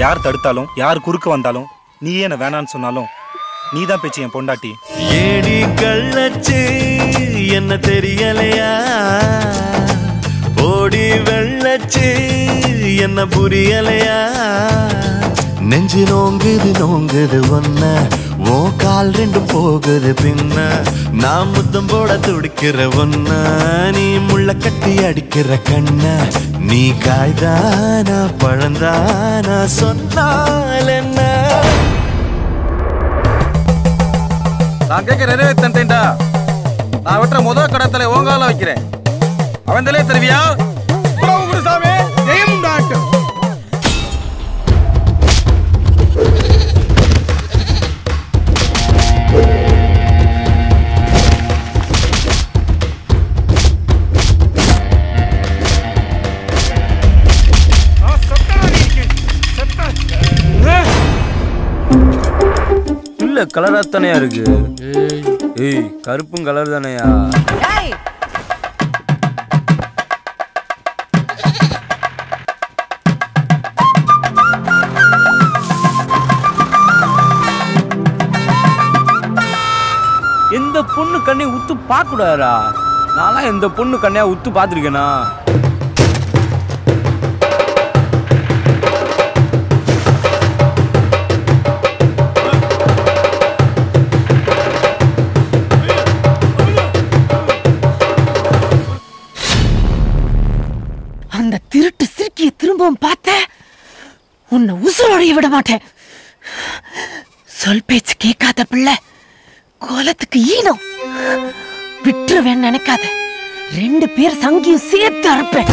யார் தடுத்தாலும் யார் குறுக்க வந்தாலும் நீயே என்ன வேணான்னு சொன்னாலும் நீ தான் பேச்சு என் பொண்டாட்டி. ஏடி கள்ளச்சு என்ன தெரியலையா? ஓடி வெள்ளச்சு என்ன புரியலையா? நெஞ்சு நோங்குது நோங்குது ஒன்ன ஓ கால் ரெண்டு போகுது பின்ன. நான் முத்தம் போட துடிக்கிற ஒன்ன நீ முள்ள கட்டி அடிக்கிற கண்ண. நீ காய்தானா பழந்தானா சொன்னால் என்ன? நான் கேட்க நிறைவேற்றேன்டா நான் விட்டுற முதல் கடத்தலை ஓங்கால வைக்கிறேன். அவன் தலையே தருவியா? இல்ல கலரா தானேயா இருக்கு? ஏய். கருப்பும் கலர் தானேயா? எந்த பொண்ணு கண்ணை உத்து பார்க்க கூடாதா நான்லாம் எந்த பொண்ணு கண்ணையா உத்து பார்த்துருக்கேனா? திரும்பவும் பார்த்த உன்னை உசுரோடைய விட மாட்டேன். சொல் பேச்சு கேட்காத பிள்ளை கோலத்துக்கு ஈனம். விட்டுருவேன்னு நினைக்காத. ரெண்டு பேர் சங்கியும் சேர்த்து அறுப்பேன்.